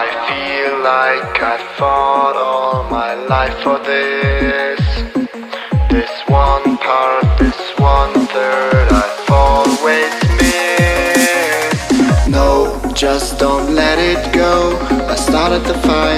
I feel like I fought all my life for this. This one part, this one third, I've always missed. No, just don't let it go. I started the fight,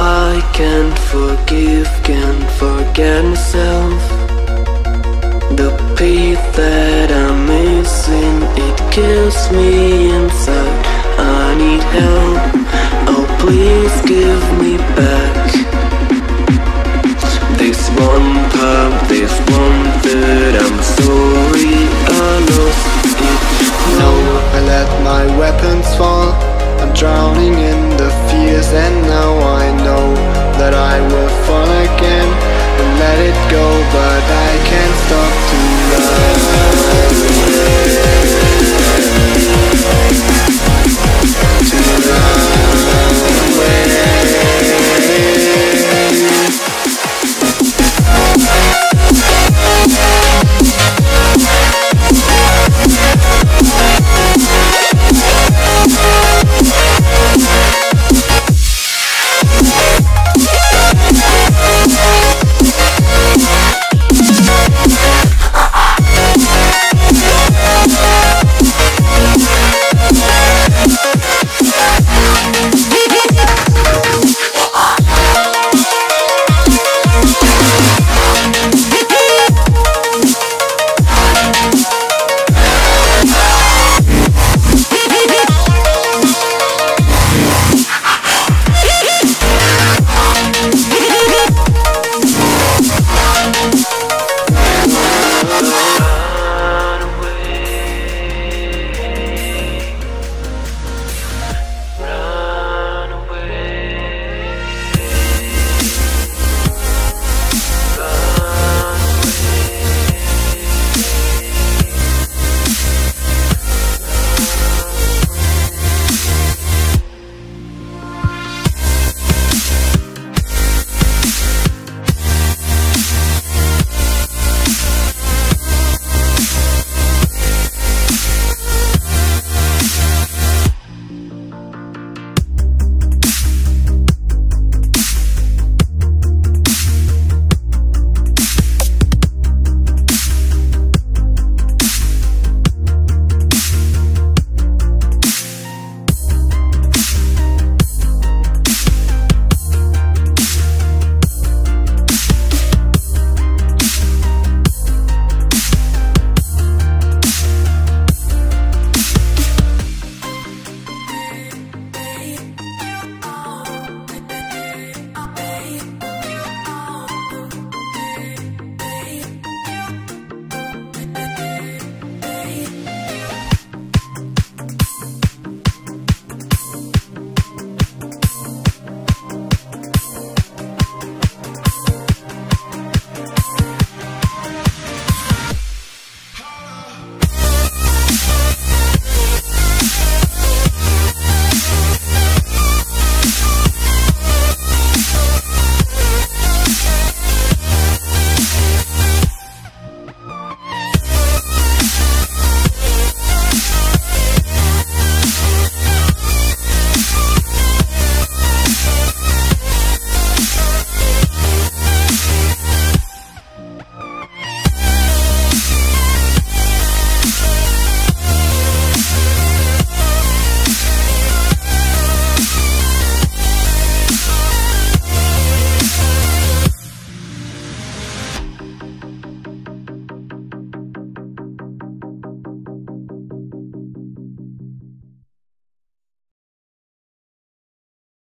I can't forgive, can't forget myself. The peace that I'm missing, it kills me inside. I need help. Oh, please give me back. This one part, this one that I'm so